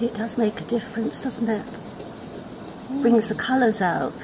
see, it does make a difference, doesn't it? Brings the colours out.